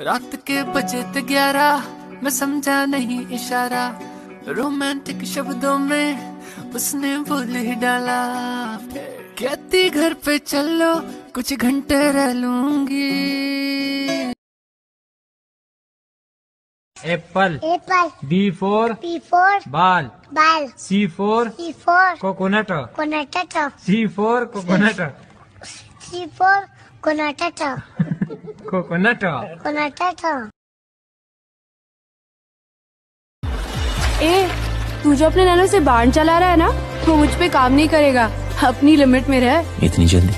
रात के बजे थे ग्यारह मैं समझा नहीं इशारा। रोमांटिक शब्दों में उसने बोल ही डाला कहती घर पे चलो कुछ घंटे रह लूँगी। Apple apple. B for B for. Ball. Ball. C for C for. Coconut. कोनाटाटा C for coconut. C for कोनाटाटा coconut कोनाटाटा ए तू जो अपने नैनो से बाण चला रहा है ना वो मुझ पे काम नहीं करेगा। अपनी लिमिट में रह। इतनी जल्दी?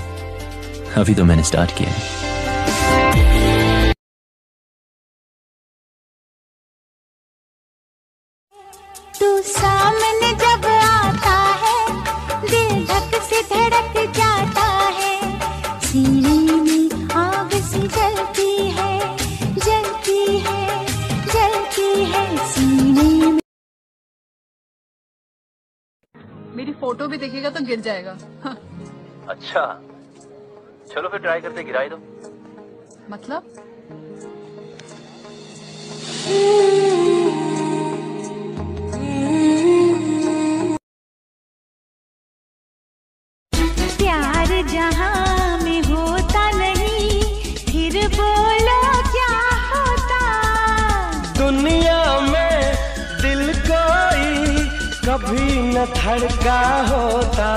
अभी तो मैंने स्टार्ट किया है। तू सामने मेरी फ़ोटो भी देखेगा तो गिर जाएगा। हाँ, अच्छा। चलो फिर ट्राई करते गिराई दो मतलब? प्यार जहाँ में होता नहीं फिर बोलो क्या होता? दुनिया कभी न धड़का होता।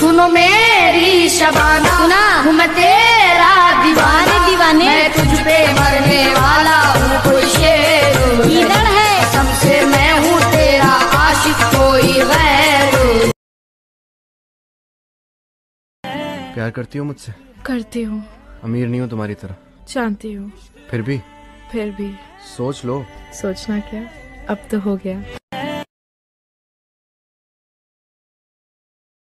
सुनो मेरी शबाना सुना हूँ मैं तेरा दीवाना। दीवाने। मैं तुझ पे मरने वाला हूँ कोई शेर। ईंधन है। सबसे मैं हूँ तेरा आशिक कोई गैर। प्यार करती हो मुझसे? करती हूँ। अमीर नहीं हूँ तुम्हारी तरह। जानती हूँ। फिर भी? फिर भी सोच लो। सोचना क्या? अब तो हो गया।